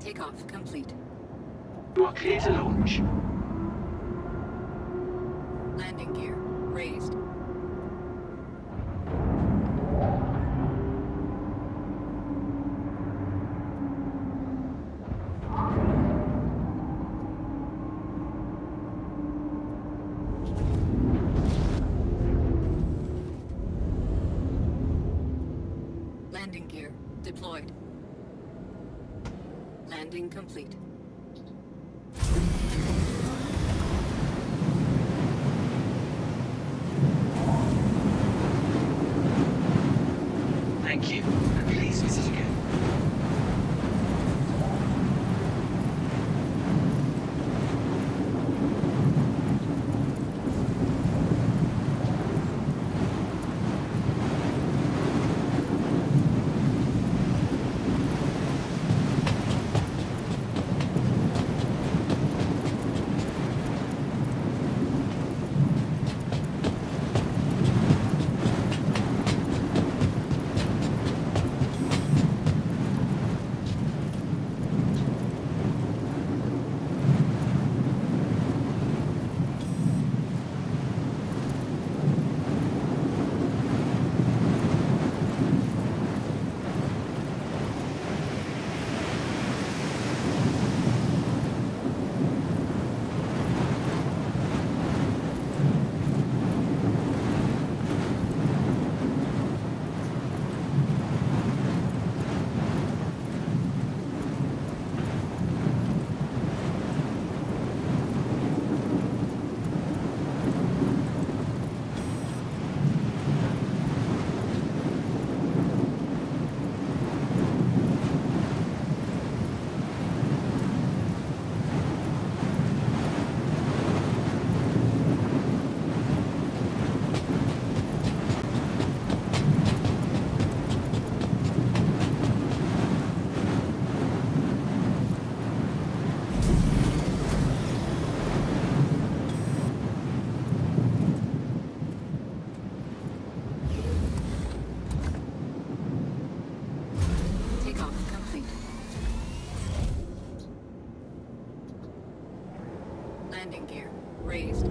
Takeoff complete. You are clear to launch. Landing gear raised. Landing gear deployed. Landing complete. Thank you, Landing gear raised.